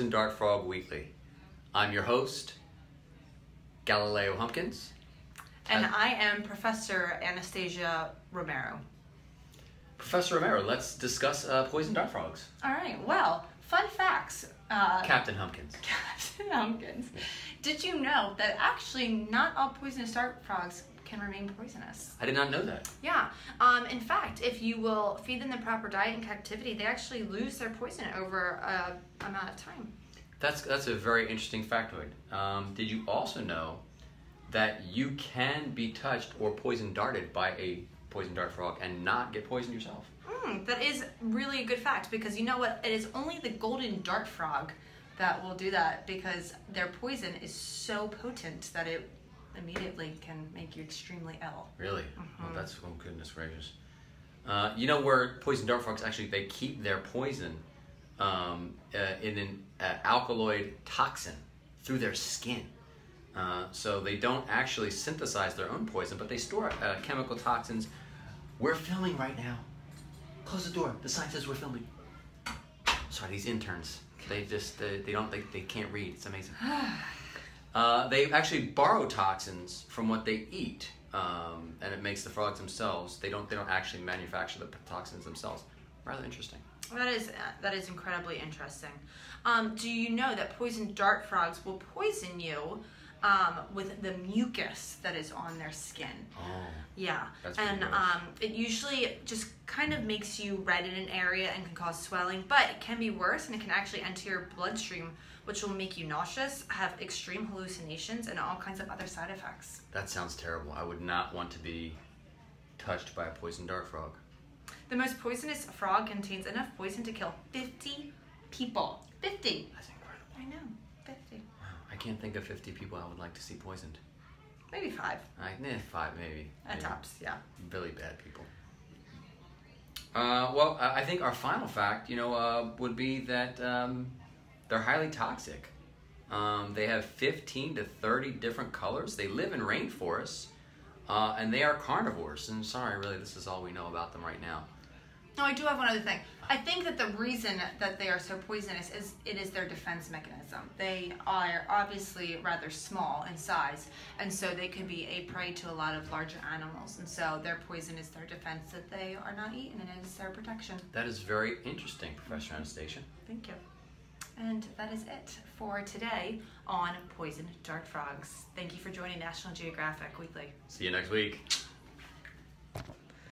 Poison Dart Frog Weekly. I'm your host, Galileo Humpkins. And I am Professor Anastasia Romero. Professor Romero, let's discuss uh, poison dart frogs. All right, well, fun facts. Uh, Captain Humpkins. Captain Humpkins. Did you know that actually not all poisonous dart frogs can remain poisonous? I did not know that. Yeah. Um, in fact, if you will feed them the proper diet in captivity, they actually lose their poison over a amount of time. That's that's a very interesting factoid. Um, did you also know that you can be touched or poison darted by a poison dart frog and not get poisoned yourself? Hmm, that is really a good fact because you know what? It is only the golden dart frog that will do that because their poison is so potent that it immediately can make you extremely ill. Really? Oh, that's oh goodness gracious. Uh, you know where poison dart frogs actually they keep their poison um, uh, in an uh, alkaloid toxin through their skin. Uh, so they don't actually synthesize their own poison, but they store uh, chemical toxins. We're filming right now. Close the door. The sign says we're filming. Sorry, these interns. They just they, they don't they, they can't read. It's amazing. Uh, they actually borrow toxins from what they eat, um, and it makes the frogs themselves. They don't. They don't actually manufacture the toxins themselves. Rather interesting. That is uh, that is incredibly interesting. Um, do you know that poison dart frogs will poison you um, with the mucus that is on their skin? Oh, Yeah, That's and um, it usually just kind of makes you red in an area and can cause swelling, but it can be worse and it can actually enter your bloodstream, which will make you nauseous, have extreme hallucinations, and all kinds of other side effects. that sounds terrible. I would not want to be touched by a poison dart frog. The most poisonous frog contains enough poison to kill 50 people. 50. That's incredible. I know, 50. Wow, I can't think of 50 people I would like to see poisoned. Maybe five I, eh, five maybe. at Maybe. tops. Yeah. Really bad people. Uh, well, I think our final fact, you know, uh, would be that um, they're highly toxic. Um, they have 15 to 30 different colors. They live in rainforests, uh, and they are carnivores. And sorry, really, this is all we know about them right now. No, I do have one other thing. I think that the reason that they are so poisonous is it is their defense mechanism. They are obviously rather small in size, and so they can be a prey to a lot of larger animals. And so their poison is their defense that they are not eaten, and it is their protection. That is very interesting, Professor Anastasia. Thank you. And that is it for today on poison dart frogs. Thank you for joining National Geographic Weekly. See you next week.